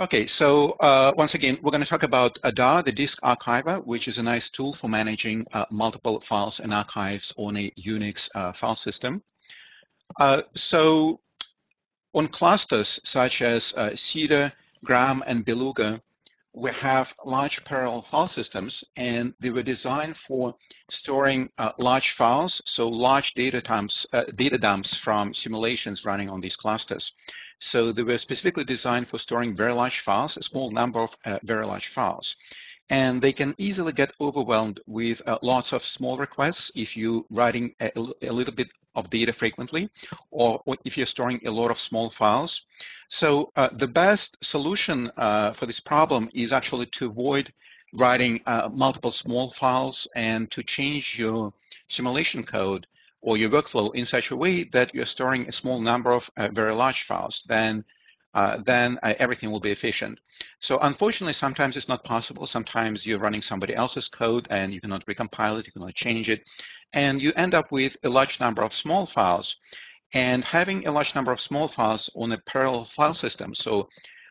Okay, so uh, once again, we're going to talk about ADAR, the Disk Archiver, which is a nice tool for managing uh, multiple files and archives on a Unix uh, file system. Uh, so on clusters such as uh, Cedar, Graham, and Beluga, we have large parallel file systems, and they were designed for storing uh, large files, so large data dumps, uh, data dumps from simulations running on these clusters. So they were specifically designed for storing very large files, a small number of uh, very large files. And they can easily get overwhelmed with uh, lots of small requests if you're writing a, a little bit of data frequently, or, if you're storing a lot of small files. So uh, the best solution uh, for this problem is actually to avoid writing uh, multiple small files and to change your simulation code or your workflow in such a way that you're storing a small number of uh, very large files. Then uh, then uh, everything will be efficient. So unfortunately, sometimes it's not possible. Sometimes you're running somebody else's code and you cannot recompile it, you cannot change it, and you end up with a large number of small files. And having a large number of small files on a parallel file system, so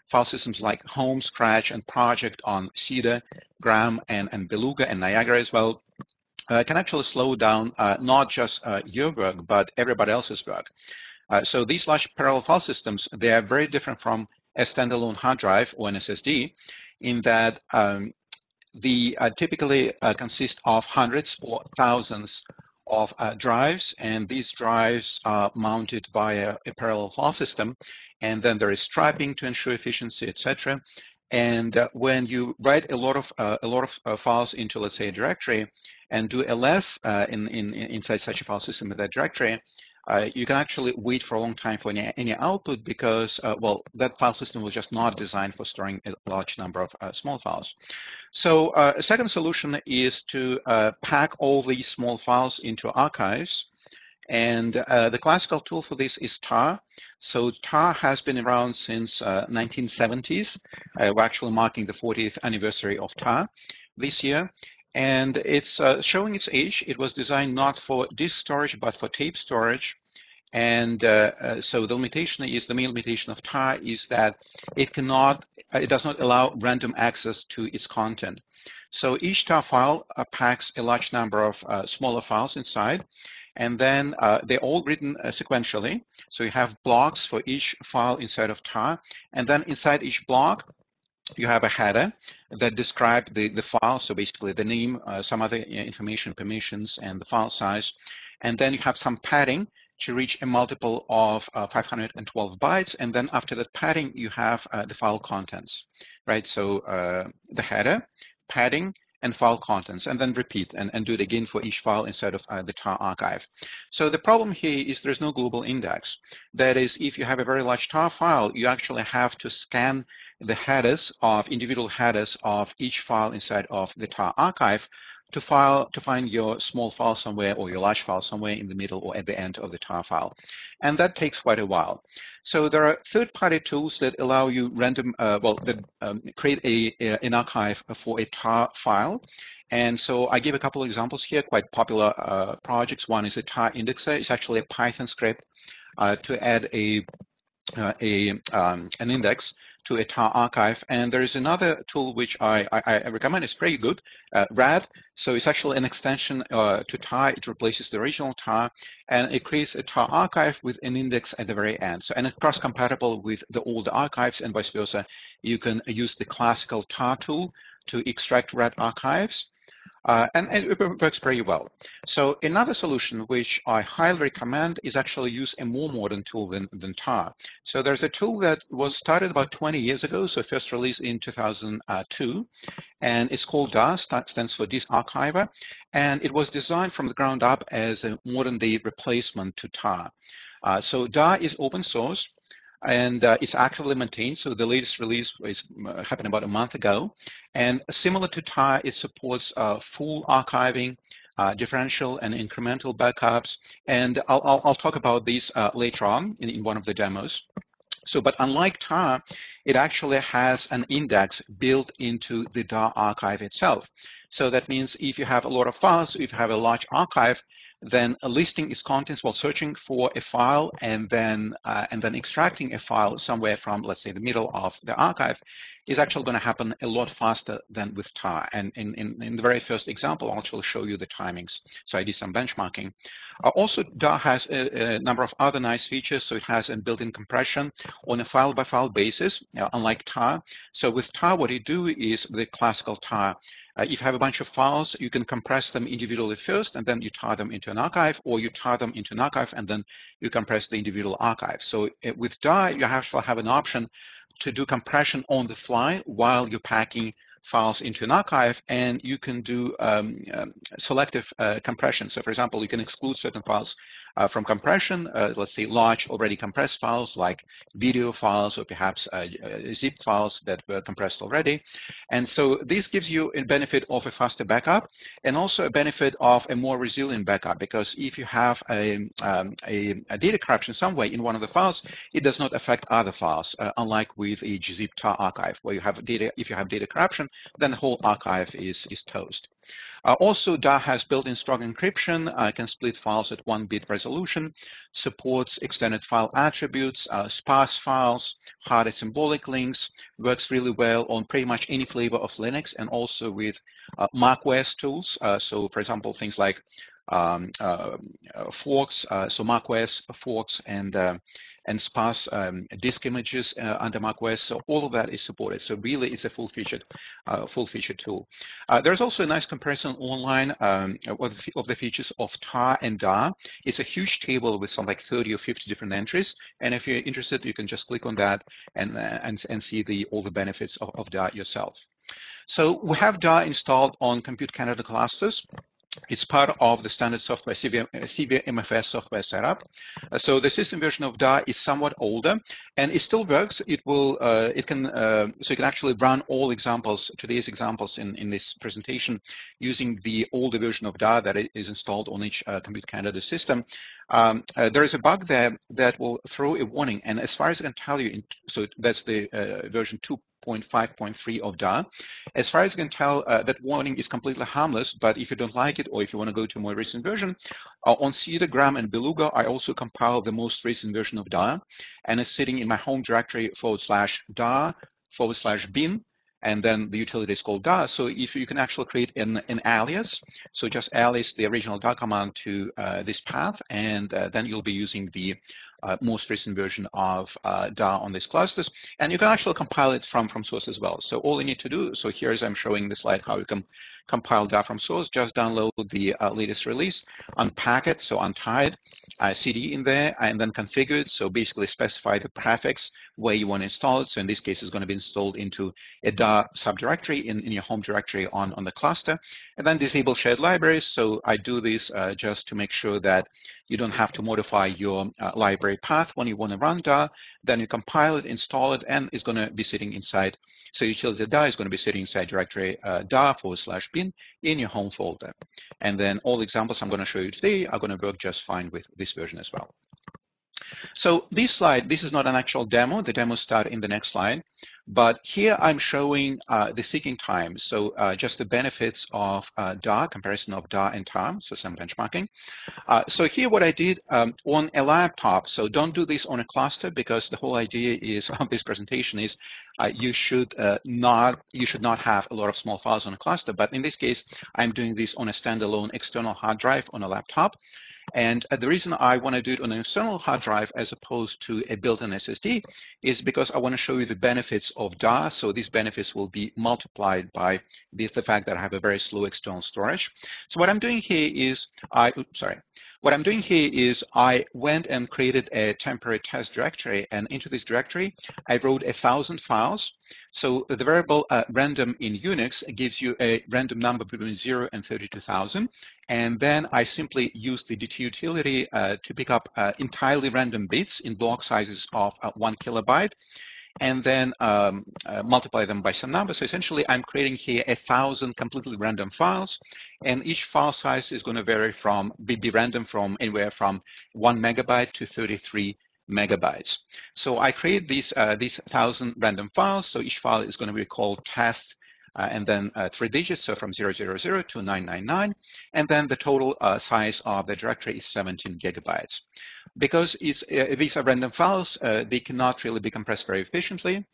file systems like Home, Scratch, and Project on Cedar, Graham, and, and Beluga, and Niagara as well, uh, can actually slow down uh, not just uh, your work, but everybody else's work. Uh, so these large parallel file systems, they are very different from a standalone hard drive or an SSD in that um, they uh, typically uh, consist of hundreds or thousands of uh, drives, and these drives are mounted by a, parallel file system, and then there is striping to ensure efficiency, etc. And uh, when you write a lot of uh, a lot of files into, let's say, a directory, and do ls in, in, inside such a file system with that directory, uh, you can actually wait for a long time for any, any output because, uh, well, that file system was just not designed for storing a large number of uh, small files. So uh, a second solution is to uh, pack all these small files into archives. And uh, the classical tool for this is tar. So tar has been around since 1970s. we're actually marking the 40th anniversary of tar this year and it's uh, showing its age. It was designed not for disk storage, but for tape storage. And uh, uh, so the limitation is, the main limitation of tar is that it cannot, uh, it does not allow random access to its content. So each tar file uh, packs a large number of uh, smaller files inside, and then they're all written sequentially. So you have blocks for each file inside of tar, and then inside each block, you have a header that describes the, the file, so basically the name, uh, some other information, permissions, and the file size. And then you have some padding to reach a multiple of uh, 512 bytes. And then after that padding, you have uh, the file contents, right? So uh, the header, padding, and file contents, and then repeat and, and do it again for each file inside of uh, the tar archive. So the problem here is there's no global index. That is, if you have a very large tar file, you actually have to scan the headers of individual headers of each file inside of the tar archive to file to find your small file somewhere or your large file somewhere in the middle or at the end of the tar file. And that takes quite a while. So there are third-party tools that allow you random, uh, well, that um, create a, a, an archive for a tar file. And so I give a couple of examples here, quite popular uh, projects. One is a tar indexer. It's actually a Python script uh, to add a, uh, a um, an index to a tar archive. And there is another tool which I, I, I recommend. It's pretty good, uh, RAD. So it's actually an extension uh, to tar. It replaces the original tar, and it creates a tar archive with an index at the very end. So and it's cross-compatible with the old archives and vice versa. You can use the classical tar tool to extract RAD archives. Uh, and, and, it works pretty well. So another solution which I highly recommend is actually use a more modern tool than, than tar. So there's a tool that was started about 20 years ago, so first released in 2002, and it's called DAR, stands for Disk Archiver, and it was designed from the ground up as a modern-day replacement to tar. Uh, so DAR is open source and uh, it's actively maintained. So the latest release is, uh, happened about a month ago. And similar to TAR, it supports uh, full archiving, uh, differential and incremental backups. And I'll, I'll, I'll talk about these uh, later on in, in, one of the demos. So, but unlike tar, it actually has an index built into the DAR archive itself. So that means if you have a lot of files, if you have a large archive, then listing its contents while searching for a file and then uh, and then extracting a file somewhere from, let's say, the middle of the archive is actually going to happen a lot faster than with tar. And in, in, in, the very first example, I'll actually show you the timings. So I did some benchmarking. Uh, also, DAR has a, a, number of other nice features. So it has a built-in compression on a file-by-file -file basis, uh, unlike tar. So with tar, what you do is the classical tar uh, if you have a bunch of files, you can compress them individually first, and then you tie them into an archive, or you tie them into an archive, and then you compress the individual archives. So uh, with DAR, you actually have an option to do compression on the fly while you're packing files into an archive, and you can do um, um, selective uh, compression. So for example, you can exclude certain files uh, from compression, uh, let's say large already compressed files like video files or perhaps uh, uh, zip files that were compressed already. And so this gives you a benefit of a faster backup and also a benefit of a more resilient backup because if you have a, um, a, a data corruption some way in one of the files, it does not affect other files, uh, unlike with a gzip tar archive where you have data, if you have data corruption, then the whole archive is, is toast. Uh, also, DAR has built-in strong encryption, uh, can split files at one bit resolution, supports extended file attributes, uh, sparse files, hard symbolic links, works really well on pretty much any flavor of Linux and also with uh, macOS tools. Uh, so, for example, things like um, uh, forks, so macOS forks and and sparse um, disk images uh, under macOS. So all of that is supported. So really, it's a full-featured, uh, full-featured tool. Uh, there's also a nice comparison online um, of, the features of tar and DAR. It's a huge table with some like 30 or 50 different entries. And if you're interested, you can just click on that and uh, and, and see the all the benefits of, of DAR yourself. So we have DAR installed on Compute Canada clusters. It's part of the standard software CVM, CVMFS software setup. Uh, so the system version of DAR is somewhat older, and it still works. It will, uh, it can, uh, so you can actually run all examples, today's examples in, in this presentation using the older version of DAR that is installed on each uh, Compute Canada system. Um, uh, there is a bug there that will throw a warning, and as far as I can tell you, in, so that's the version 2. 0.5.3 of DAR. As far as I can tell, uh, that warning is completely harmless, but if you don't like it or if you want to go to a more recent version, uh, on Cedar, and Beluga, I also compiled the most recent version of DAR, and it's sitting in my home directory forward slash DAR forward slash bin, and then the utility is called DAR. So if you can actually create an, an alias, so just alias the original DAR command to uh, this path, and uh, then you'll be using the most recent version of uh, DAR on these clusters. And you can actually compile it from, from source as well. So all you need to do, so here's I'm showing the slide how you can compile DAR from source, just download the uh, latest release, unpack it, so untie it, uh, CD in there, and then configure it. So basically specify the prefix where you want to install it. So in this case, it's going to be installed into a DAR subdirectory in, in your home directory on, on the cluster. And then disable shared libraries. So I do this uh, just to make sure that you don't have to modify your uh, library path when you want to run DAR. Then you compile it, install it, and it's going to be sitting inside. So utility DAR is going to be sitting inside directory uh, DAR forward slash bin in your home folder. And then all the examples I'm going to show you today are going to work just fine with this version as well. So this slide, this is not an actual demo. The demo start in the next slide. But here I'm showing uh, the seeking time. So uh, just the benefits of uh, DAR, comparison of DAR and TAR, so some benchmarking. Uh, so here what I did um, on a laptop, so don't do this on a cluster because the whole idea is of this presentation is uh, you should uh, not you should not have a lot of small files on a cluster. But in this case, I'm doing this on a standalone external hard drive on a laptop. And uh, the reason I want to do it on an external hard drive as opposed to a built-in SSD is because I want to show you the benefits of DAR. So these benefits will be multiplied by the, the fact that I have a very slow external storage. So what I'm doing here is, I, oops, sorry, what I'm doing here is I went and created a temporary test directory, and into this directory, I wrote a thousand files. So the variable uh, random in Unix gives you a random number between 0 and 32,000. And then I simply use the dd utility uh, to pick up uh, entirely random bits in block sizes of uh, one kilobyte and then um, uh, multiply them by some number. So essentially, I'm creating here a thousand completely random files, and each file size is going to vary from be, be random from anywhere from one megabyte to 33 megabytes. So I create these uh, these thousand random files. So each file is going to be called test and then uh, three digits, so from 000 to 999, and then the total uh, size of the directory is 17 gigabytes. Because uh, these are random files, uh, they cannot really be compressed very efficiently.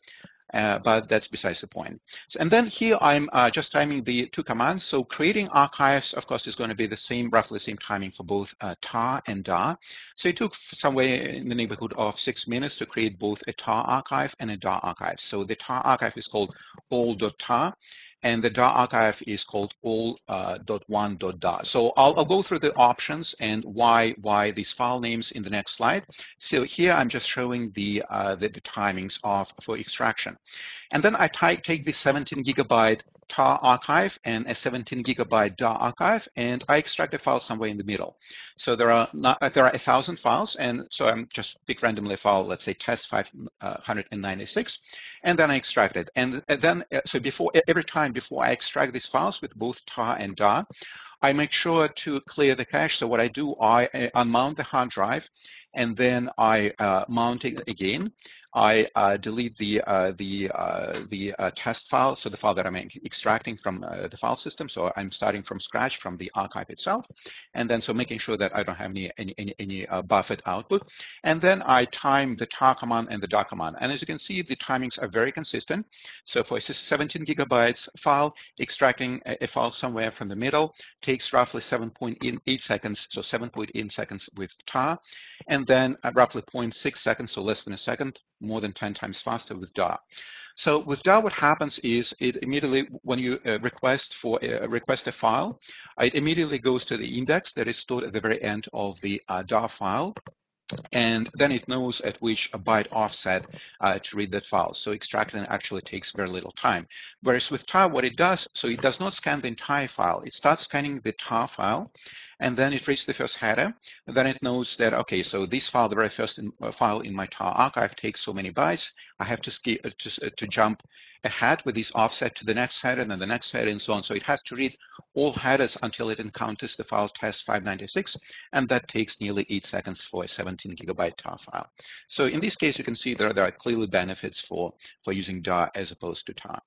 Uh, but that's besides the point. So, and then here I'm uh, just timing the two commands. So creating archives, of course, is going to be the same, roughly the same timing for both uh, tar and dar. So it took somewhere in the neighborhood of six minutes to create both a tar archive and a dar archive. So the tar archive is called all.tar, and the DAR archive is called all.1.dar. Uh, so I'll, I'll, go through the options and why why these file names in the next slide. So here I'm just showing the uh, the, the, timings of for extraction, and then I take the 17 gigabyte tar archive and a 17 gigabyte DAR archive, and I extract a file somewhere in the middle. So there are not, uh, there are a thousand files, and so I'm just pick randomly a file, let's say test 596, and then I extract it. And uh, then, uh, so before every time before I extract these files with both tar and DAR, I make sure to clear the cache. So what I do, I unmount the hard drive, and then I uh, mount it again. I uh, delete the uh, the uh, the uh, test file, so the file that I'm extracting from uh, the file system. So I'm starting from scratch from the archive itself, and then so making sure that I don't have any any any, any buffered output. And then I time the tar command and the dar command. And as you can see, the timings are very consistent. So for a 17 gigabytes file, extracting a, a file somewhere from the middle takes roughly 7.8 seconds, so 7.8 seconds with tar, and then roughly 0.6 seconds, so less than a second more than 10 times faster with DAR. So with DAR, what happens is it immediately, when you uh, request for uh, request a file, it immediately goes to the index that is stored at the very end of the uh, DAR file. And then it knows at which byte offset uh, to read that file. So extracting actually takes very little time. Whereas with tar, what it does, so it does not scan the entire file. It starts scanning the tar file, and then it reads the first header. then it knows that, okay, so this file, the very first in, uh, file in my tar archive takes so many bytes. I have to, uh, to, uh, to jump ahead with this offset to the next header and then the next header and so on. So it has to read all headers until it encounters the file test 596, and that takes nearly eight seconds for a 17 gigabyte tar file. So in this case, you can see there, there are clearly benefits for, for using DAR as opposed to tar.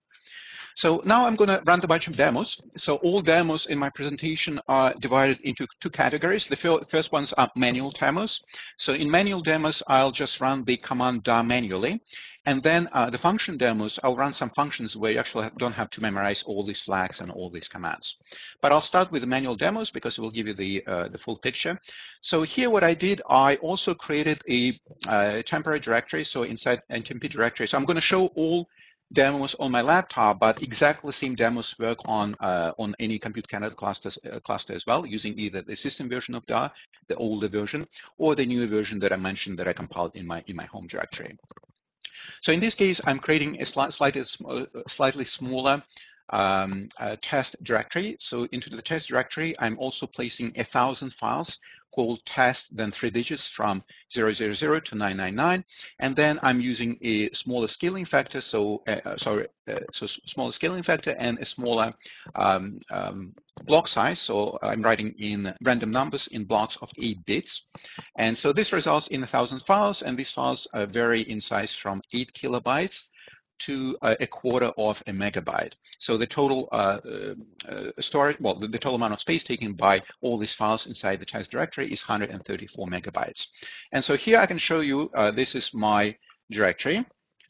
So now I'm going to run a bunch of demos. So all demos in my presentation are divided into two categories. The first ones are manual demos. So in manual demos, I'll just run the command DAR manually. And then uh, the function demos, I'll run some functions where you actually don't have to memorize all these flags and all these commands. But I'll start with the manual demos because it will give you the, uh, the full picture. So here what I did, I also created a uh, temporary directory. So inside NTMP directory, so I'm going to show all demos on my laptop, but exactly the same demos work on uh, on any Compute Canada clusters, uh, cluster as well, using either the system version of DAR, the older version, or the newer version that I mentioned that I compiled in my in my home directory. So in this case, I'm creating a sli slightly, uh, slightly smaller um, test directory. So into the test directory, I'm also placing a thousand files called test, then three digits from 000 to 999. And then I'm using a smaller scaling factor, so uh, uh, sorry, uh, so smaller scaling factor and a smaller um, um, block size. So I'm writing in random numbers in blocks of eight bits. And so this results in a thousand files, and these files vary in size from eight kilobytes to uh, a quarter of a megabyte. So the total uh, uh, storage, well, the, the, total amount of space taken by all these files inside the test directory is 134 megabytes. And so here I can show you, uh, this is my directory.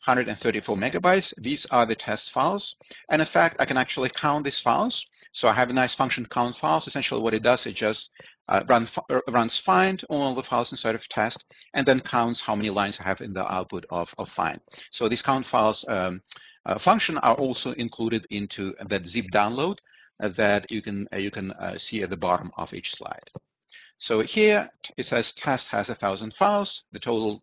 134 megabytes. These are the test files. And in fact, I can actually count these files. So I have a nice function count files. Essentially what it does is just uh, run, uh, runs find on all the files inside of test and then counts how many lines I have in the output of, of find. So these count files um, uh, function are also included into that zip download uh, that you can, uh, you can see at the bottom of each slide. So here it says test has a thousand files. The total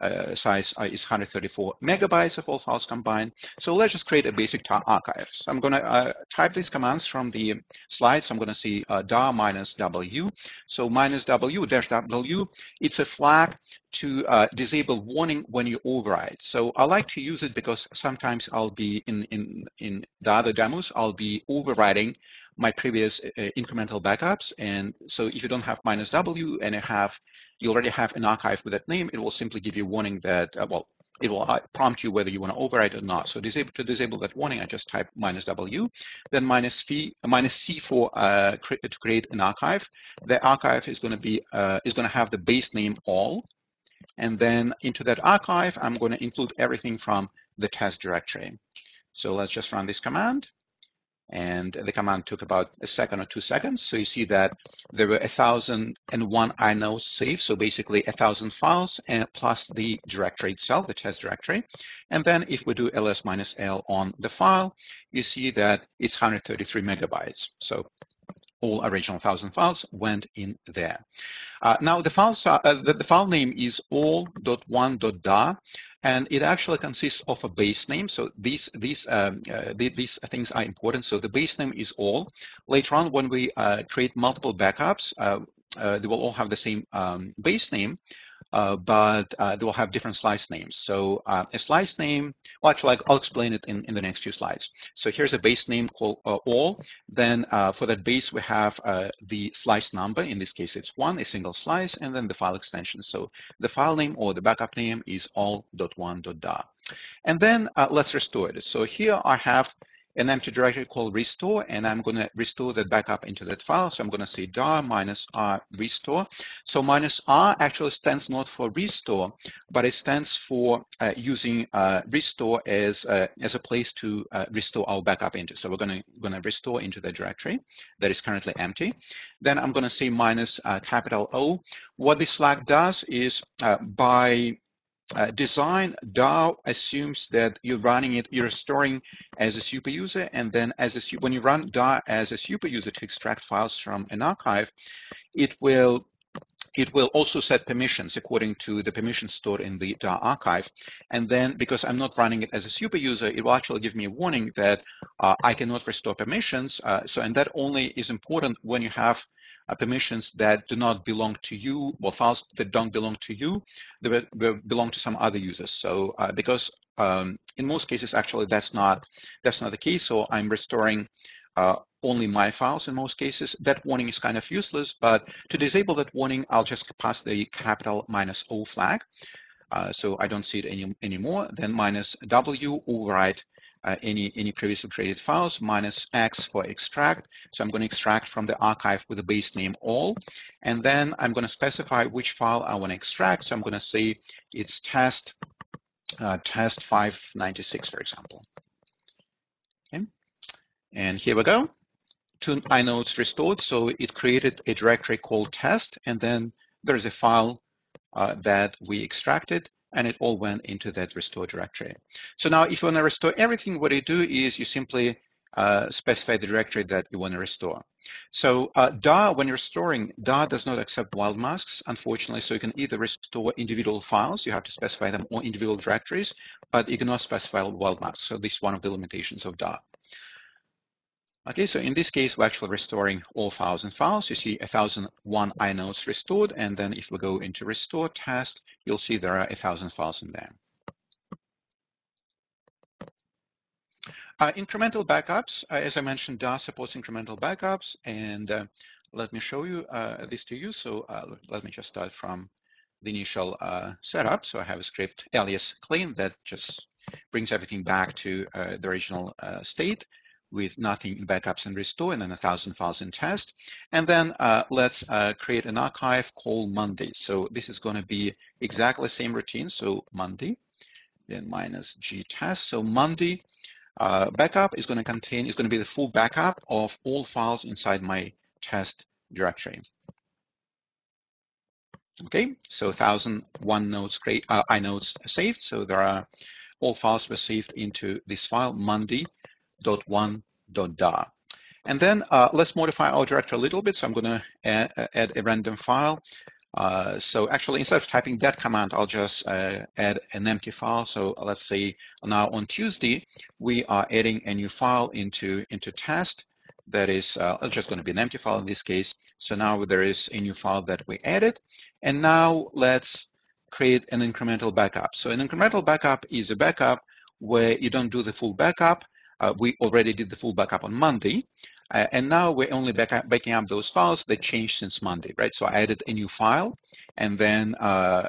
uh, size uh, is 134 megabytes of all files combined. So let's just create a basic tar archive. So I'm going to uh, type these commands from the slides. I'm going to see uh, dar minus w. So minus w dash w, it's a flag to uh, disable warning when you override. So I like to use it because sometimes I'll be in, in, in the other demos, I'll be overriding my previous uh, incremental backups. And so if you don't have minus W and you have you already have an archive with that name, it will simply give you a warning that, uh, well, it will uh, prompt you whether you want to overwrite or not. So disable, to disable that warning, I just type minus W, then minus, v, minus C for uh, cre to create an archive. The archive is going to be uh, is going to have the base name all, and then into that archive, I'm going to include everything from the test directory. So let's just run this command and the command took about a second or two seconds. So you see that there were 1,001 inodes saved, so basically 1,000 files and plus the directory itself, the test directory. And then if we do ls minus l on the file, you see that it's 133 megabytes. So all original 1,000 files went in there. Uh, now the, files uh, the, the, file name is all.1.dar, and it actually consists of a base name. So these these um, uh, these things are important. So the base name is all. Later on, when we uh, create multiple backups, uh, uh, they will all have the same um, base name but uh, they will have different slice names. So uh, a slice name, well, actually, I'll explain it in, in the next few slides. So here's a base name called uh, all. Then uh, for that base, we have uh, the slice number. In this case, it's one, a single slice, and then the file extension. So the file name or the backup name is all.1.dar. And then let's restore it. So here I have an empty directory called restore, and I'm going to restore that backup into that file. So I'm going to say dar minus r restore. So minus r actually stands not for restore, but it stands for uh, using uh, restore as uh, as a place to uh, restore our backup into. So we're going to going to restore into the directory that is currently empty. Then I'm going to say minus uh, capital O. What this flag does is uh, by uh, design, DAR assumes that you're running it, you're storing as a super user, and then as a, when you run DAR as a super user to extract files from an archive, it will it will also set permissions according to the permissions stored in the DAR archive. And then because I'm not running it as a super user, it will actually give me a warning that uh, I cannot restore permissions. Uh, so and that only is important when you have permissions that do not belong to you, or files that don't belong to you, they belong to some other users. So uh, because um, in most cases, actually, that's not that's not the case. So I'm restoring uh, only my files in most cases. That warning is kind of useless, but to disable that warning, I'll just pass the capital minus O flag. Uh, so I don't see it any anymore. Then minus W override uh, any, any previously created files, minus X for extract. So I'm going to extract from the archive with the base name all. And then I'm going to specify which file I want to extract. So I'm going to say it's test, uh, test 596, for example. Okay. And here we go. Two inodes restored. So it created a directory called test. And then there's a file uh, that we extracted and it all went into that restore directory. So now if you want to restore everything, what you do is you simply uh, specify the directory that you want to restore. So uh, DAR, when you're storing, DAR does not accept wild masks, unfortunately, so you can either restore individual files, you have to specify them, or individual directories, but you cannot specify wild masks. So this is one of the limitations of DAR. Okay, so in this case, we're actually restoring all 1,000 files. You see 1,001 inodes restored, and then if we go into restore test, you'll see there are 1,000 files in there. Uh, incremental backups, uh, as I mentioned, DAR supports incremental backups, and uh, let me show you uh, this to you. So uh, let me just start from the initial uh, setup. So I have a script alias clean that just brings everything back to the original state with nothing in backups and restore, and then a thousand files in test. And then uh, let's uh, create an archive called Monday. So this is going to be exactly the same routine. So Monday, then minus g test. So Monday uh, backup is going to contain, is going to be the full backup of all files inside my test directory. Okay, so 1001 nodes create, uh, inodes saved. So there are all files were saved into this file, Monday .1.dar. And then uh, let's modify our directory a little bit. So I'm going to add, add, a random file. Uh, so actually, instead of typing that command, I'll just uh, add an empty file. So let's say now on Tuesday, we are adding a new file into, into test. That is uh, just going to be an empty file in this case. So now there is a new file that we added. And now let's create an incremental backup. So an incremental backup is a backup where you don't do the full backup, uh, we already did the full backup on Monday. Uh, and now we're only up, backing up those files that changed since Monday, right? So I added a new file, and then uh,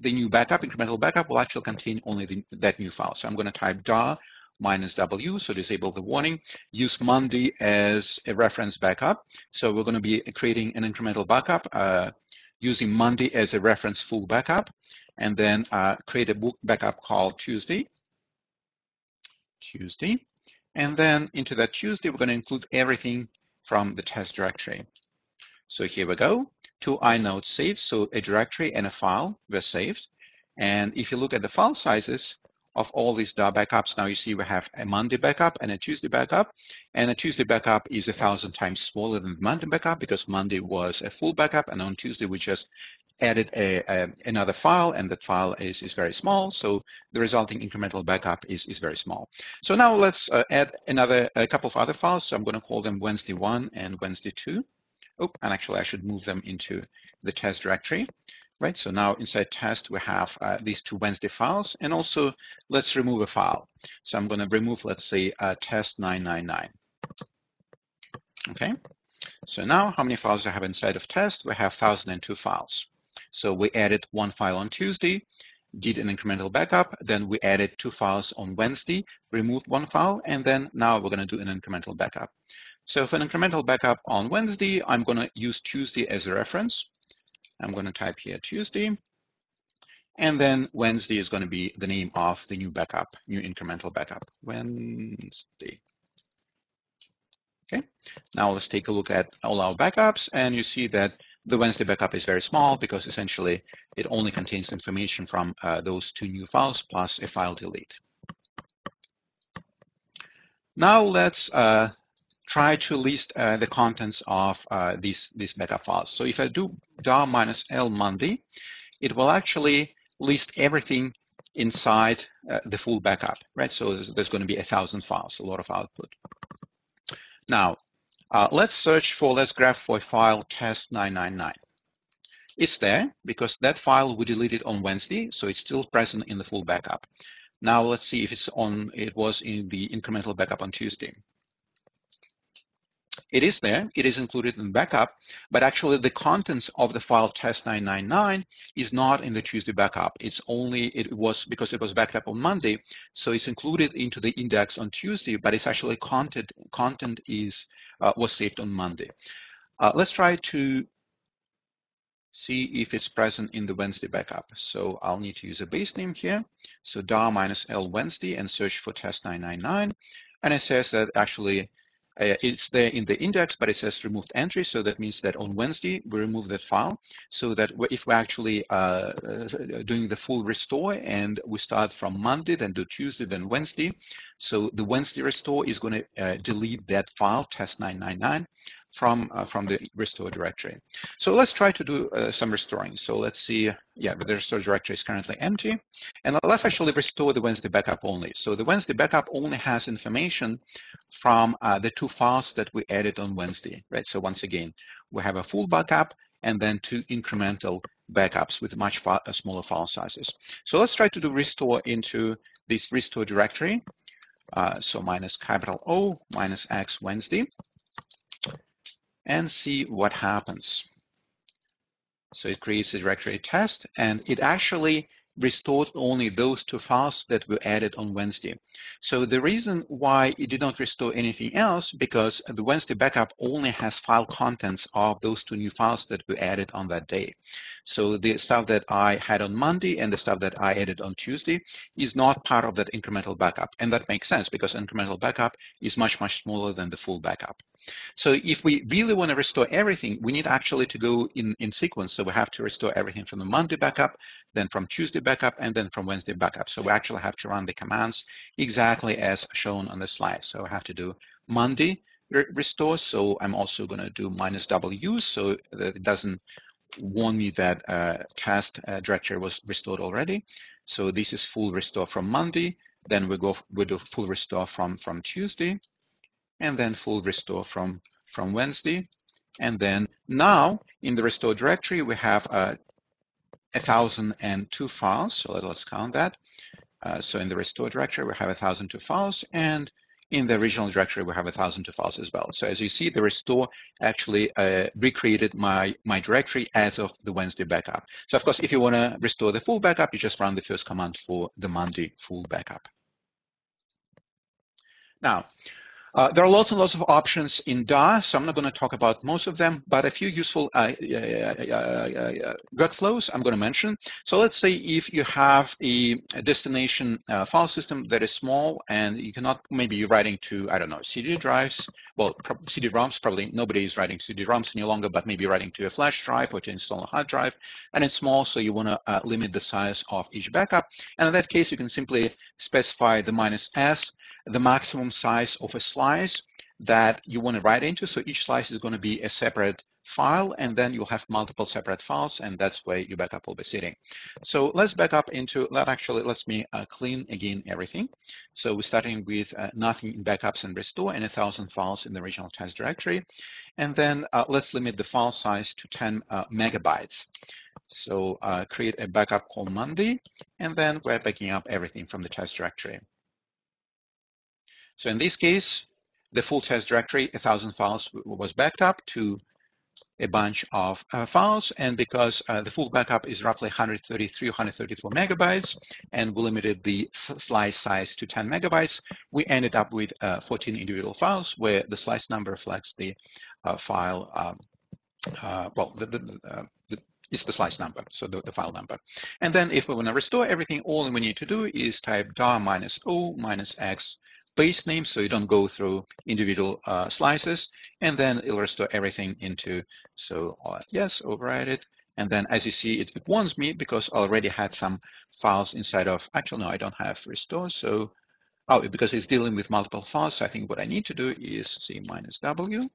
the new backup, incremental backup, will actually contain only the, that new file. So I'm going to type dar minus W, so disable the warning. Use Monday as a reference backup. So we're going to be creating an incremental backup uh, using Monday as a reference full backup, and then uh, create a book backup called Tuesday. Tuesday. And then into that Tuesday, we're going to include everything from the test directory. So here we go. Two inodes saved, so a directory and a file were saved. And if you look at the file sizes of all these backups, now you see we have a Monday backup and a Tuesday backup. And a Tuesday backup is a thousand times smaller than the Monday backup because Monday was a full backup, and on Tuesday we just added a, a, another file, and that file is, is very small, so the resulting incremental backup is, is very small. So now let's uh, add another a couple of other files. So I'm going to call them Wednesday 1 and Wednesday 2. Oh, and actually I should move them into the test directory. Right, so now inside test we have uh, these two Wednesday files, and also let's remove a file. So I'm going to remove, let's say, uh, test 999. Okay, so now how many files do I have inside of test? We have 1002 files. So we added one file on Tuesday, did an incremental backup, then we added two files on Wednesday, removed one file, and then now we're going to do an incremental backup. So for an incremental backup on Wednesday, I'm going to use Tuesday as a reference. I'm going to type here Tuesday. And then Wednesday is going to be the name of the new backup, new incremental backup, Wednesday. Okay, now let's take a look at all our backups, and you see that the Wednesday backup is very small because essentially it only contains information from uh, those two new files plus a file delete. Now let's uh, try to list uh, the contents of uh, these, these backup files. So if I do dar minus L Monday, it will actually list everything inside uh, the full backup, right? So there's, there's going to be a thousand files, a lot of output. Now, uh, let's search for, let's grep for a file test999. It's there because that file we deleted on Wednesday, so it's still present in the full backup. Now let's see if it's on, it was in the incremental backup on Tuesday. It is there, it is included in the backup, but actually the contents of the file test999 is not in the Tuesday backup. It's only, it was, because it was backed up on Monday, so it's included into the index on Tuesday, but it's actually content, content is, uh, was saved on Monday. Uh, let's try to see if it's present in the Wednesday backup. So I'll need to use a base name here. So dar minus L Wednesday and search for test999. And it says that actually uh, it's there in the index, but it says removed entry. So that means that on Wednesday, we remove that file so that if we're actually uh, uh, doing the full restore and we start from Monday, then do Tuesday, then Wednesday. So the Wednesday restore is going to uh, delete that file, test999, from uh, from the restore directory. So let's try to do uh, some restoring. So let's see, yeah, the restore directory is currently empty. And let's actually restore the Wednesday backup only. So the Wednesday backup only has information from uh, the two files that we added on Wednesday, right? So once again, we have a full backup and then two incremental backups with much uh, smaller file sizes. So let's try to do restore into this restore directory. Uh, so minus capital O minus X Wednesday and see what happens. So it creates a directory test, and it actually restored only those two files that were added on Wednesday. So the reason why it did not restore anything else, because the Wednesday backup only has file contents of those two new files that were added on that day. So the stuff that I had on Monday and the stuff that I added on Tuesday is not part of that incremental backup. And that makes sense because incremental backup is much, much smaller than the full backup. So if we really want to restore everything, we need actually to go in, in sequence. So we have to restore everything from the Monday backup, then from Tuesday backup, and then from Wednesday backup. So we actually have to run the commands exactly as shown on the slide. So I have to do Monday re restore. So I'm also going to do minus W so that it doesn't warn me that uh, test uh, directory was restored already. So this is full restore from Monday. Then we go we do full restore from from Tuesday and then full restore from, from Wednesday. And then now in the restore directory, we have uh, 1,002 files. So let's count that. Uh, so in the restore directory, we have 1,002 files. And in the original directory, we have 1,002 files as well. So as you see, the restore actually uh, recreated my, my directory as of the Wednesday backup. So of course, if you want to restore the full backup, you just run the first command for the Monday full backup. Now, uh, there are lots and lots of options in DAR, so I'm not going to talk about most of them, but a few useful uh, uh, workflows I'm going to mention. So let's say if you have a, destination uh, file system that is small and you cannot, maybe you're writing to, I don't know, CD drives, well, CD-ROMs, probably nobody is writing CD-ROMs any longer, but maybe writing to a flash drive or to install a hard drive, and it's small, so you want to uh, limit the size of each backup. And in that case, you can simply specify the minus S, the maximum size of a slice that you want to write into. So each slice is going to be a separate file, and then you'll have multiple separate files, and that's where your backup will be sitting. So let's back up into, that actually lets me uh, clean again everything. So we're starting with uh, nothing in backups and restore and a 1,000 files in the original test directory. And then uh, let's limit the file size to 10 uh, megabytes. So uh, create a backup called Monday, and then we're backing up everything from the test directory. So in this case, the full test directory, a 1,000 files was backed up to a bunch of uh, files. And because uh, the full backup is roughly 133, 134 megabytes, and we limited the slice size to 10 megabytes, we ended up with uh, 14 individual files where the slice number reflects the uh, file, um, uh, well, the, the, uh, the is the slice number, so the, the, file number. And then if we want to restore everything, all we need to do is type dar minus o minus x base name so you don't go through individual uh, slices and then it'll restore everything into so uh, yes override it. And then as you see it, it warns me because I already had some files inside of actually no I don't have restore so oh because it's dealing with multiple files so I think what I need to do is c minus w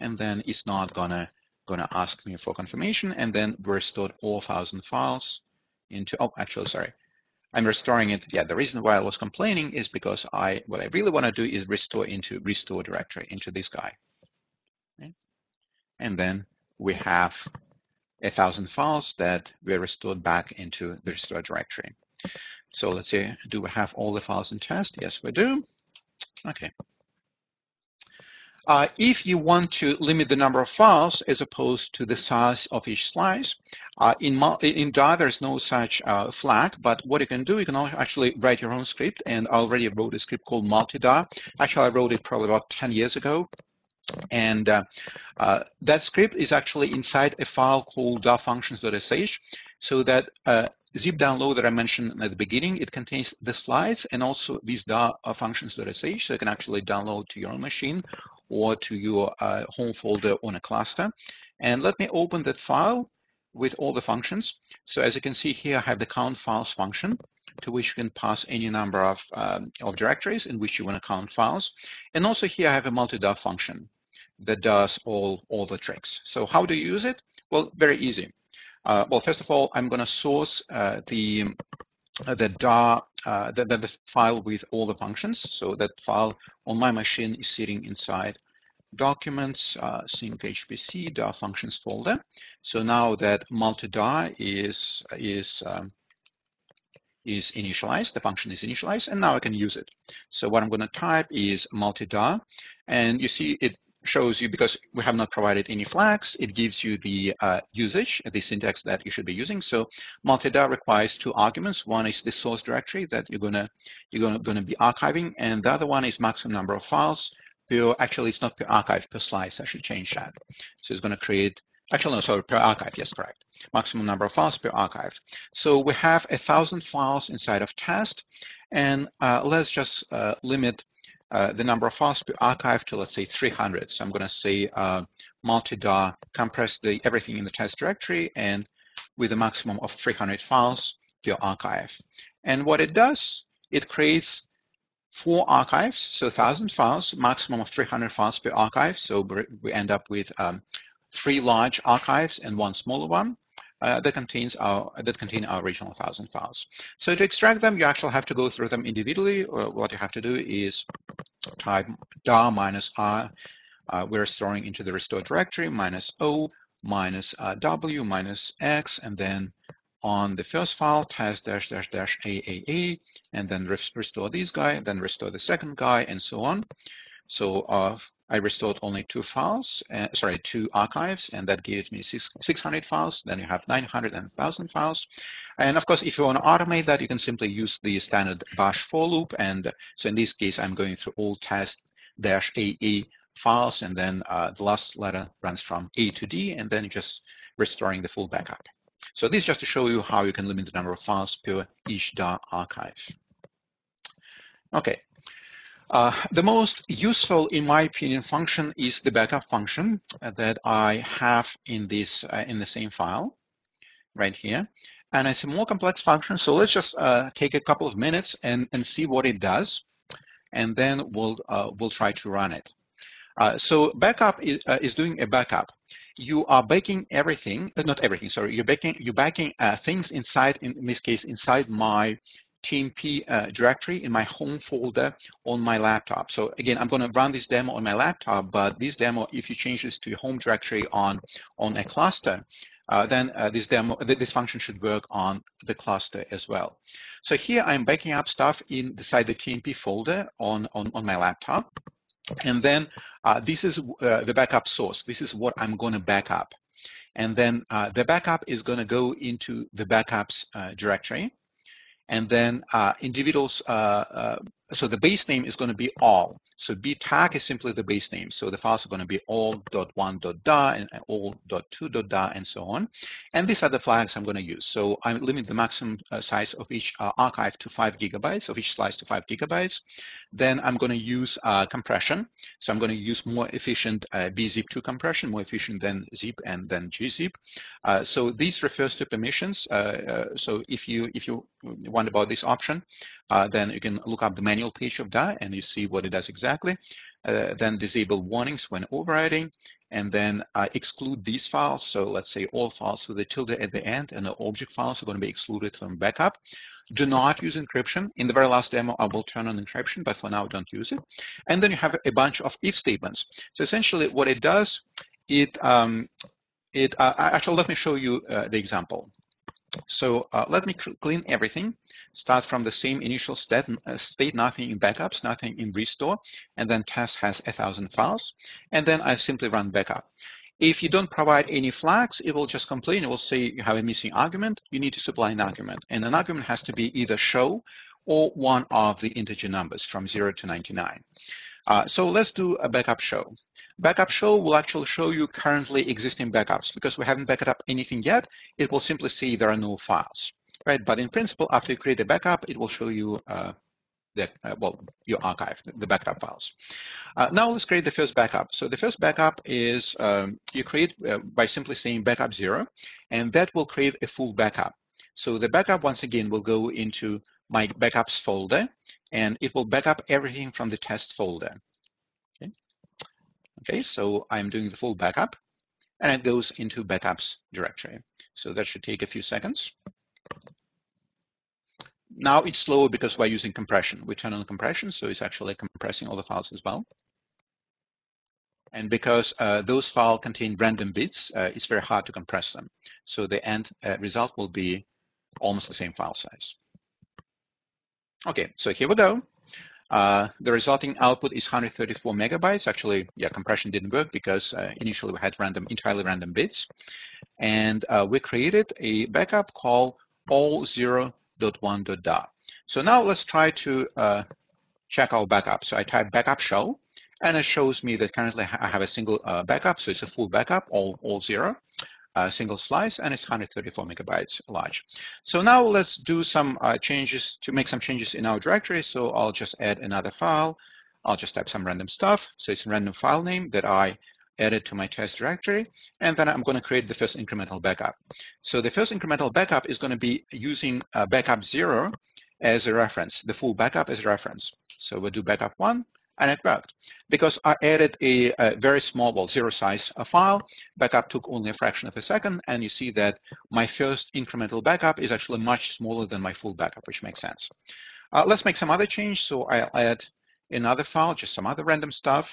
and then it's not gonna gonna ask me for confirmation and then we restored all thousand files into oh actually sorry I'm restoring it. Yeah, the reason why I was complaining is because I what I really want to do is restore into restore directory into this guy. Okay? And then we have a thousand files that were restored back into the restore directory. So let's say, do we have all the files in test? Yes, we do. Okay. Uh, if you want to limit the number of files as opposed to the size of each slice, uh, in, in DAR there's no such uh, flag, but what you can do, you can actually write your own script, and I already wrote a script called multi-dar. Actually, I wrote it probably about 10 years ago, and uh, uh, that script is actually inside a file called darfunctions.sh, so that uh, zip download that I mentioned at the beginning, it contains the slides and also these dar functions.sh, so you can actually download to your own machine or to your uh, home folder on a cluster. And let me open that file with all the functions. So as you can see here, I have the count files function to which you can pass any number of, um, of directories in which you want to count files. And also here I have a multi-dar function that does all, all the tricks. So how do you use it? Well, very easy. Uh, well, first of all, I'm going to source uh, the the DAR, uh, the, the, file with all the functions. So that file on my machine is sitting inside documents, uh, sync HPC, DAR functions folder. So now that multi-DAR is, is, um, is initialized, the function is initialized, and now I can use it. So what I'm going to type is multi-DAR, and you see it shows you, because we have not provided any flags, it gives you the uh, usage, the syntax that you should be using. So multi-dar requires two arguments. One is the source directory that you're gonna you're gonna, gonna be archiving, and the other one is maximum number of files per. Actually, it's not per archive per slice. I should change that. So it's gonna create. Actually, no, sorry, per archive. Yes, correct. Maximum number of files per archive. So we have a thousand files inside of test, and uh, let's just uh, limit uh, the number of files to archive to, let's say, 300. So I'm going to say uh, multi-dar compress the, everything in the test directory and with a maximum of 300 files to archive. And what it does, it creates four archives, so 1,000 files, maximum of 300 files per archive. So we end up with um, three large archives and one smaller one uh, that contains our that contain our original thousand files. So to extract them, you actually have to go through them individually. Or what you have to do is type dar minus r. Uh, we're storing into the restore directory minus o minus uh, w minus x, and then on the first file, test dash dash dash AAA, and then restore this guy, then restore the second guy, and so on. So uh, I restored only two files, uh, sorry, two archives, and that gives me six, 600 files. Then you have 900 and 1,000 files. And of course, if you want to automate that, you can simply use the standard bash for loop. And so in this case, I'm going through all test-AE files, and then uh, the last letter runs from A to D, and then just restoring the full backup. So this is just to show you how you can limit the number of files per each DAR archive. Okay, uh, the most useful, in my opinion, function is the backup function uh, that I have in this uh, in the same file right here. And it's a more complex function, so let's just uh, take a couple of minutes and, and see what it does, and then we'll uh, we'll try to run it. so backup is, is doing a backup. You are backing everything, not everything, sorry, you're backing, you're backing things inside, in, in this case, inside my TMP uh, directory in my home folder on my laptop. So again, I'm going to run this demo on my laptop, but this demo, if you change this to your home directory on, on a cluster, uh, then uh, this demo, this function should work on the cluster as well. So here I'm backing up stuff inside the TMP folder on, on, on my laptop. And then uh, this is uh, the backup source. This is what I'm going to back up. And then uh, the backup is going to go into the backups directory. And then uh, individuals, uh, uh, so the base name is going to be all. So b tag is simply the base name. So the files are going to be all.1.dar and all.2.dar and so on. And these are the flags I'm going to use. So I limit the maximum uh, size of each uh, archive to 5 gigabytes, of each slice to 5 gigabytes. Then I'm going to use uh, compression. So I'm going to use more efficient bzip2 compression, more efficient than zip and then gzip. so this refers to permissions. so if you if you want about this option, uh, then you can look up the manual page of that and you see what it does exactly. Uh, then disable warnings when overriding, and then uh, exclude these files. So let's say all files with a tilde at the end and the object files are going to be excluded from backup. Do not use encryption. In the very last demo, I will turn on encryption, but for now, don't use it. And then you have a bunch of if statements. So essentially what it does, it, um, it uh, actually, let me show you uh, the example. So uh, let me clean everything, start from the same initial state, uh, state, nothing in backups, nothing in restore, and then test has a thousand files, and then I simply run backup. If you don't provide any flags, it will just complain. It will say you have a missing argument. You need to supply an argument. And an argument has to be either show or one of the integer numbers from 0 to 99. Uh, so let's do a backup show. Backup show will actually show you currently existing backups. Because we haven't backed up anything yet, it will simply say there are no files. Right? But in principle, after you create a backup, it will show you uh, the, uh, well, your archive, the backup files. Uh, now let's create the first backup. So the first backup is um, you create uh, by simply saying backup zero, and that will create a full backup. So the backup, once again, will go into my backups folder, and it will back up everything from the test folder. Okay, okay so I'm doing the full backup, and it goes into backups directory. So that should take a few seconds. Now it's slower because we're using compression. We turn on compression, so it's actually compressing all the files as well. And because uh, those files contain random bits, uh, it's very hard to compress them. So the end uh, result will be almost the same file size. Okay, so here we go. Uh, the resulting output is 134 megabytes. Actually, yeah, compression didn't work because uh, initially we had random, entirely random bits. And uh, we created a backup called all0.1.dar. So now let's try to uh, check our backup. So I type backup show, and it shows me that currently I have a single uh, backup, so it's a full backup, all, all zero uh, single slice, and it's 134 megabytes large. So now let's do some uh, changes to make some changes in our directory. So I'll just add another file. I'll just type some random stuff. So it's a random file name that I added to my test directory, and then I'm going to create the first incremental backup. So the first incremental backup is going to be using uh, backup zero as a reference, the full backup as a reference. So we'll do backup one, and it worked because I added a, a very small, well, zero size uh, file. Backup took only a fraction of a second, and you see that my first incremental backup is actually much smaller than my full backup, which makes sense. Uh, let's make some other change. So I'll add another file, just some other random stuff.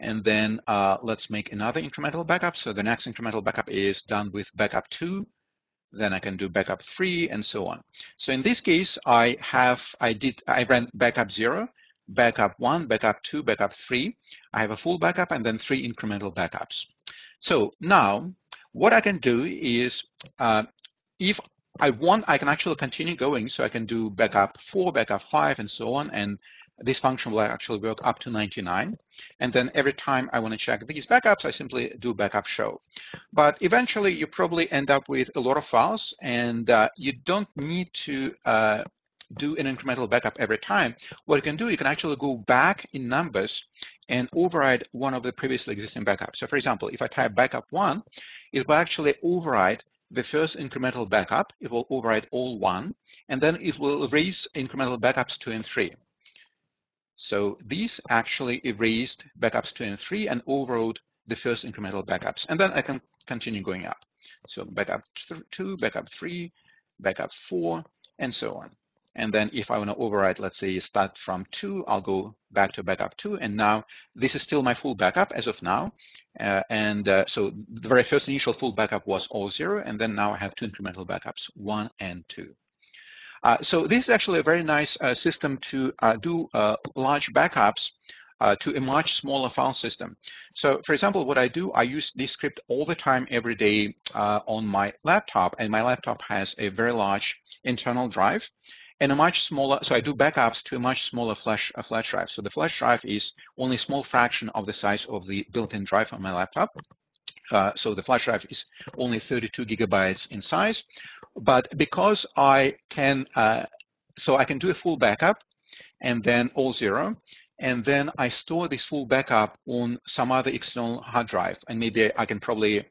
And then uh, let's make another incremental backup. So the next incremental backup is done with backup 2 then I can do backup three, and so on. So in this case, I have, I did, I ran backup zero, backup one, backup two, backup three. I have a full backup and then three incremental backups. So now what I can do is uh, if I want, I can actually continue going. So I can do backup four, backup five, and so on. And this function will actually work up to 99. And then every time I want to check these backups, I simply do backup show. But eventually, you probably end up with a lot of files, and uh, you don't need to uh, do an incremental backup every time. What you can do, you can actually go back in numbers and override one of the previously existing backups. So for example, if I type backup one, it will actually override the first incremental backup. It will override all one, and then it will erase incremental backups two and three. So these actually erased backups two and three and overrode the first incremental backups. And then I can continue going up. So backup two, backup three, backup four, and so on. And then if I want to override, let's say start from two, I'll go back to backup two. And now this is still my full backup as of now. Uh, and uh, so the very first initial full backup was all zero. And then now I have two incremental backups, one and two. Uh, so this is actually a very nice uh, system to uh, do uh, large backups uh, to a much smaller file system. So for example, what I do, I use this script all the time, every day uh, on my laptop, and my laptop has a very large internal drive and a much smaller, so I do backups to a much smaller flash, flash drive. So the flash drive is only a small fraction of the size of the built-in drive on my laptop. Uh, so the flash drive is only 32 gigabytes in size. But because I can, uh, so I can do a full backup and then all zero, and then I store this full backup on some other external hard drive. And maybe I can probably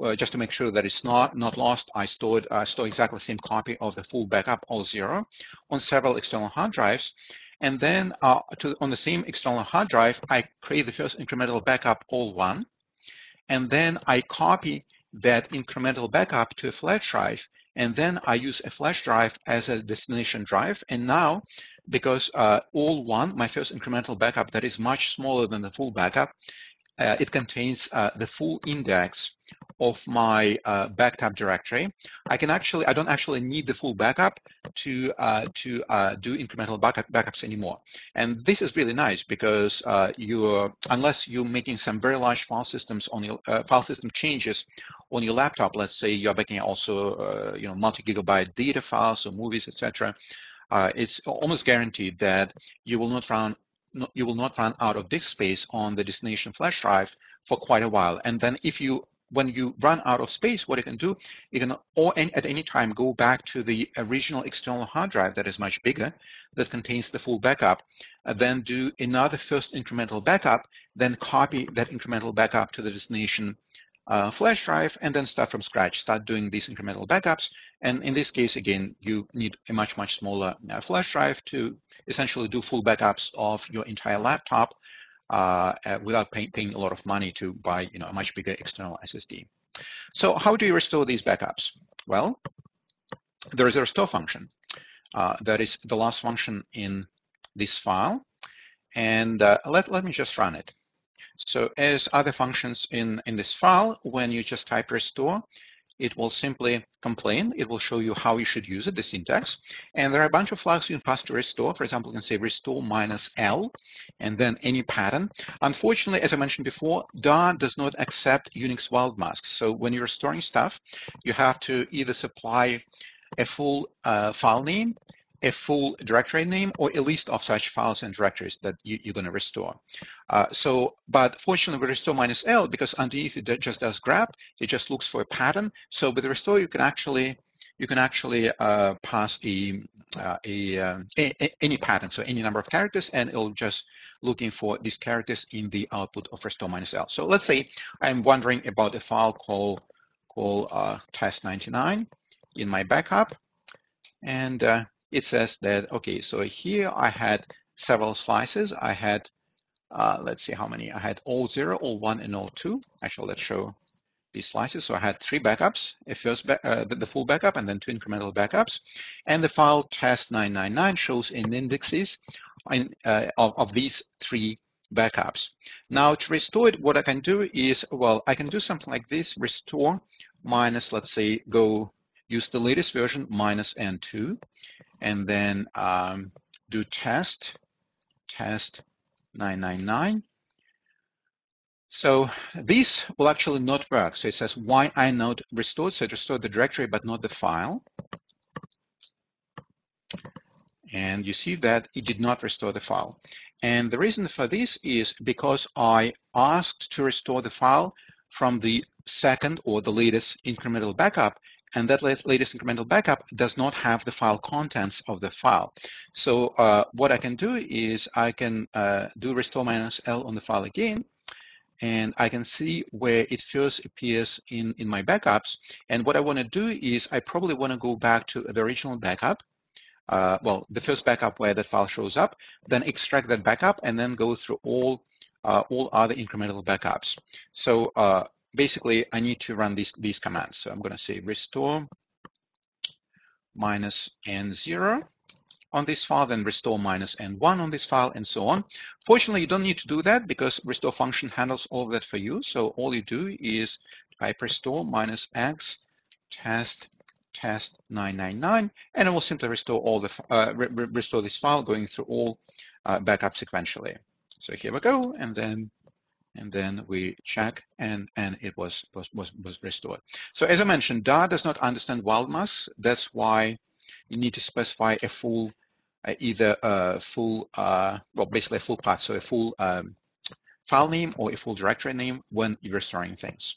uh, just to make sure that it's not not lost, I stored uh, store exactly the same copy of the full backup, all zero, on several external hard drives. And then uh, to, on the same external hard drive, I create the first incremental backup, all one. And then I copy that incremental backup to a flash drive. And then I use a flash drive as a destination drive. And now, because uh, all one, my first incremental backup that is much smaller than the full backup, uh, it contains uh, the full index of my uh, backup directory. I can actually, I don't actually need the full backup to uh, to uh, do incremental backup, backups anymore. And this is really nice because uh, you're, unless you're making some very large file systems on your file system changes on your laptop, let's say you're backing also, you know, multi-gigabyte data files or movies, etc. it's almost guaranteed that you will not run you will not run out of disk space on the destination flash drive for quite a while. And then if you when you run out of space, what you can do, you can or at any time go back to the original external hard drive that is much bigger, that contains the full backup, uh, then do another first incremental backup, then copy that incremental backup to the destination uh, flash drive and then start from scratch, start doing these incremental backups. And in this case, again, you need a much, much smaller uh, flash drive to essentially do full backups of your entire laptop uh, uh, without pay paying a lot of money to buy you know, a much bigger external SSD. So how do you restore these backups? Well, there is a restore function. Uh, that is the last function in this file. And uh, let, let me just run it. So as other functions in, in this file, when you just type restore, it will simply complain. It will show you how you should use it, the syntax. And there are a bunch of flags you can pass to restore. For example, you can say restore minus L, and then any pattern. Unfortunately, as I mentioned before, DAR does not accept Unix wild masks. So when you're storing stuff, you have to either supply a full uh, file name a full directory name or a list of such files and directories that you, are going to restore. Uh, so, but fortunately with restore minus L, because underneath it just does grep, it just looks for a pattern. So with restore, you can actually you can actually uh, pass a, uh, a, um, a, a, any pattern, so any number of characters, and it'll just looking for these characters in the output of restore minus L. So let's say I'm wondering about a file called called uh, test99 in my backup, and uh, it says that, okay, so here I had several slices. I had, uh, let's see how many. I had all zero, all one, and all two. Actually, let's show these slices. So I had three backups, a first uh, the, the, full backup, and then two incremental backups. And the file test999 shows in indexes in, uh, of, of these three backups. Now to restore it, what I can do is, well, I can do something like this, restore minus, let's say, go use the latest version minus N2, and then um, do test, test 999. So this will actually not work. So it says why inode restored. So it restored the directory, but not the file. And you see that it did not restore the file. And the reason for this is because I asked to restore the file from the second or the latest incremental backup, and that latest incremental backup does not have the file contents of the file. So uh, what I can do is I can uh, do restore minus L on the file again, and I can see where it first appears in, in my backups. And what I want to do is I probably want to go back to the original backup, uh, well, the first backup where that file shows up, then extract that backup, and then go through all uh, all other incremental backups. So uh, basically, I need to run these these commands. So I'm going to say restore minus n0 on this file, then restore minus n1 on this file, and so on. Fortunately, you don't need to do that because restore function handles all of that for you. So all you do is type restore minus x test test 999, and it will simply restore all the uh, re restore this file going through all uh, backups sequentially. So here we go, and then and then we check, and and it was was was, was restored. So as I mentioned, DAR does not understand wild masks. That's why you need to specify a full uh, either a full, uh, well, basically a full path, so a full um, file name or a full directory name when you're storing things.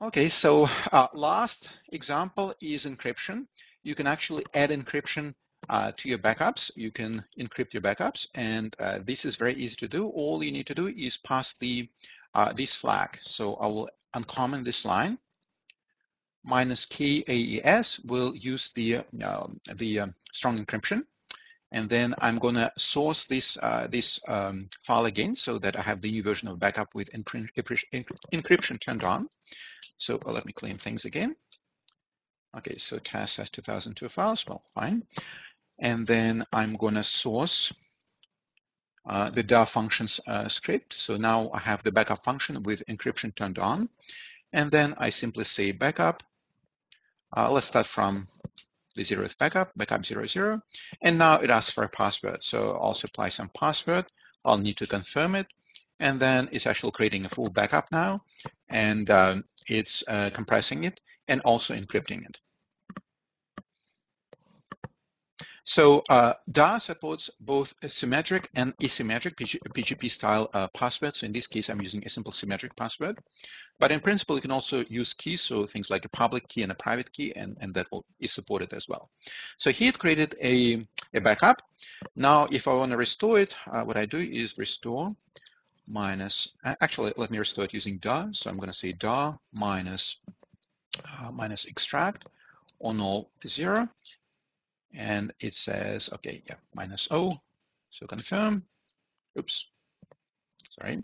Okay, so uh, last example is encryption. You can actually add encryption uh, to your backups. You can encrypt your backups, and uh, this is very easy to do. All you need to do is pass the uh, this flag. So I will uncomment this line. Minus KAES will use the um, the um, strong encryption, and then I'm going to source this uh, this um, file again so that I have the new version of backup with encryption turned on. So uh, let me clean things again. Okay, so task has 2002 files, well, fine. And then I'm going to source uh, the DAR functions uh, script. So now I have the backup function with encryption turned on. And then I simply say backup. Uh, let's start from the zeroth backup, backup zero zero. And now it asks for a password. So I'll supply some password. I'll need to confirm it. And then it's actually creating a full backup now. And um, it's uh, compressing it and also encrypting it. So uh, DAR supports both symmetric and asymmetric PGP style uh, passwords. So in this case, I'm using a simple symmetric password. But in principle, you can also use keys, so things like a public key and a private key, and, and that is supported as well. So here it created a, a backup. Now, if I want to restore it, uh, what I do is restore minus, actually, let me restore it using DAR. So I'm going to say DAR minus, uh, minus extract on all zero. And it says, okay, yeah, minus O. So confirm. Oops. Sorry.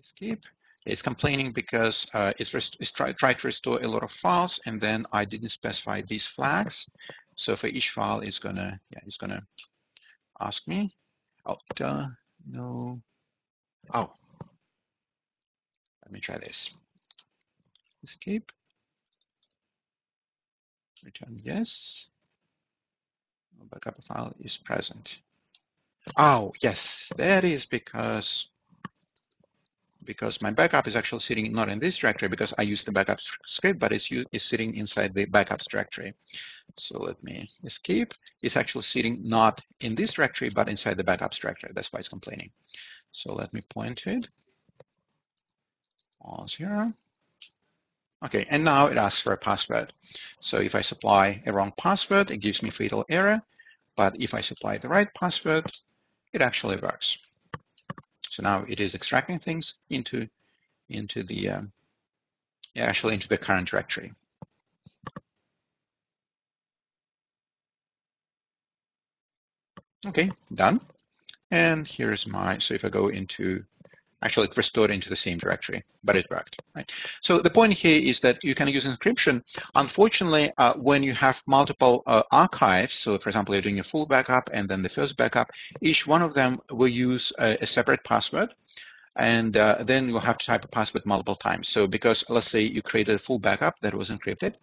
Escape. It's complaining because uh, it's, it's tried try to restore a lot of files, and then I didn't specify these flags. So for each file, it's gonna yeah, it's gonna ask me. Oh, duh no. Oh, let me try this. Escape. Return yes. Backup file is present. Oh, yes, that is because because my backup is actually sitting not in this directory because I use the backup script, but it's, it's sitting inside the backups directory. So let me escape. It's actually sitting not in this directory, but inside the backups directory. That's why it's complaining. So let me point to it. Pause here. Okay, and now it asks for a password. So if I supply a wrong password, it gives me fatal error. But if I supply the right password, it actually works. So now it is extracting things into into the um, actually into the current directory. Okay, done. And here's my, so if I go into, actually it restored into the same directory, but it worked. Right? So the point here is that you can use encryption. Unfortunately, uh, when you have multiple uh, archives, so for example, you're doing a full backup and then the first backup, each one of them will use a, a separate password. And uh, then you'll have to type a password multiple times. So because let's say you created a full backup that was encrypted,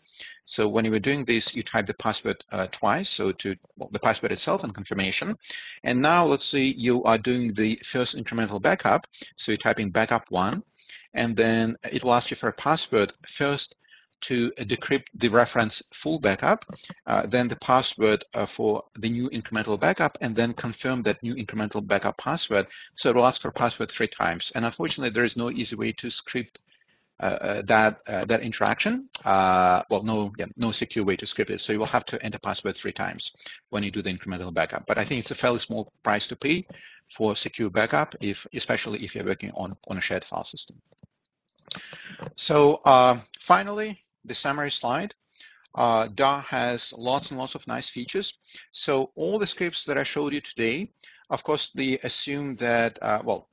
so when you were doing this, you type the password uh, twice, so to well, the password itself and confirmation. And now let's say you are doing the first incremental backup, so you're typing backup one, and then it will ask you for a password first to decrypt the reference full backup, uh, then the password uh, for the new incremental backup, and then confirm that new incremental backup password. So it will ask for password three times. And unfortunately, there is no easy way to script uh, uh that uh, that interaction. Uh, well, no, yeah, no secure way to script it. So you will have to enter password three times when you do the incremental backup. But I think it's a fairly small price to pay for secure backup, if especially if you're working on on a shared file system. So finally, the summary slide. Uh, DAR has lots and lots of nice features. So all the scripts that I showed you today, of course, they assume that, uh, well,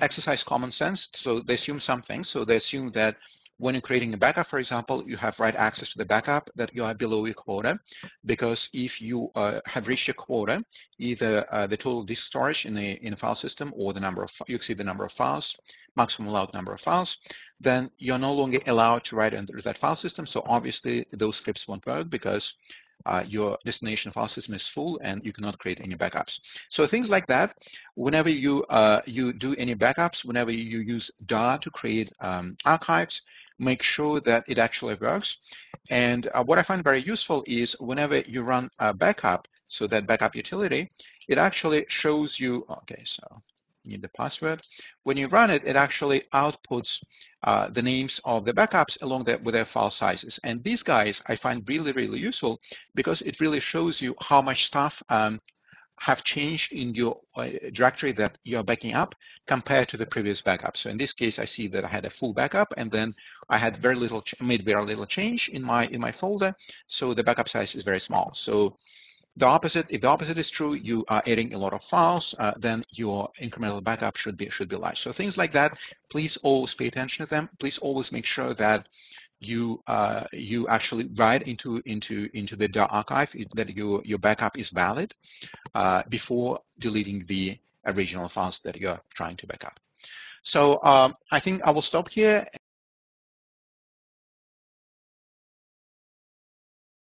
exercise common sense. So they assume something. So they assume that when you're creating a backup, for example, you have right access to the backup that you are below your quota, because if you uh, have reached your quota, either uh, the total disk storage in the in a file system or the number of you exceed the number of files, maximum allowed number of files, then you're no longer allowed to write under that file system. So obviously those scripts won't work because uh, your destination file system is full and you cannot create any backups. So things like that, whenever you uh, you do any backups, whenever you use DAR to create um, archives, make sure that it actually works. And uh, what I find very useful is whenever you run a backup, so that backup utility, it actually shows you, okay, so need the password. When you run it, it actually outputs uh, the names of the backups along the, with their file sizes. And these guys I find really, really useful because it really shows you how much stuff um, have changed in your uh, directory that you're backing up compared to the previous backup. So in this case, I see that I had a full backup, and then I had very little made very little change in my in my folder. So the backup size is very small. So the opposite, if the opposite is true, you are adding a lot of files, uh, then your incremental backup should be should be large. So things like that, please always pay attention to them. Please always make sure that you uh, you actually write into into into the archive that your your backup is valid uh, before deleting the original files that you're trying to backup. So um, I think I will stop here